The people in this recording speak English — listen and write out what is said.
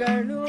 ಮಗಳು